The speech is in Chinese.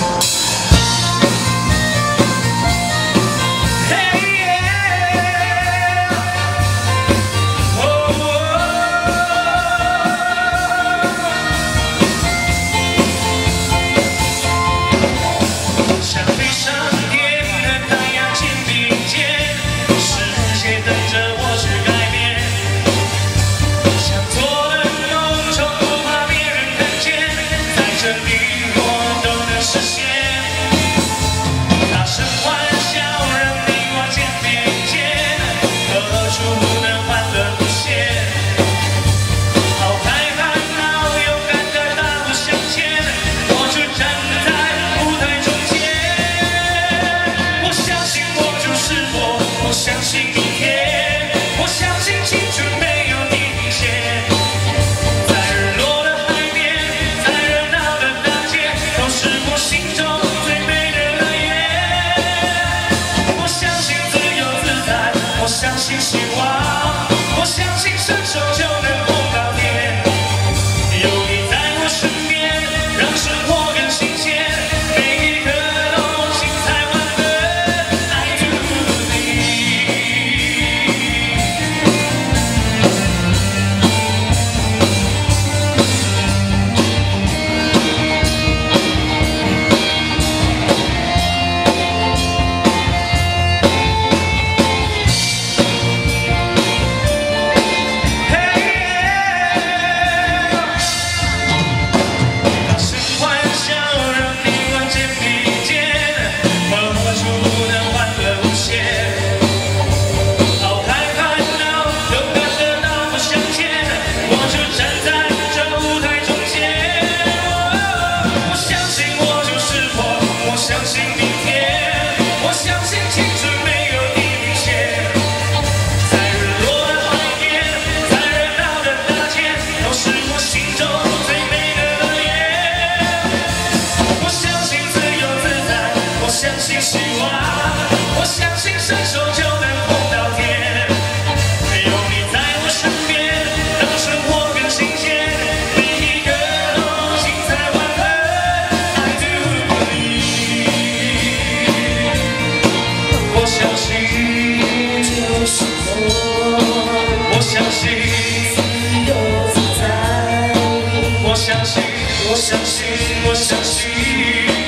Thank 我相信，我相信，我相信。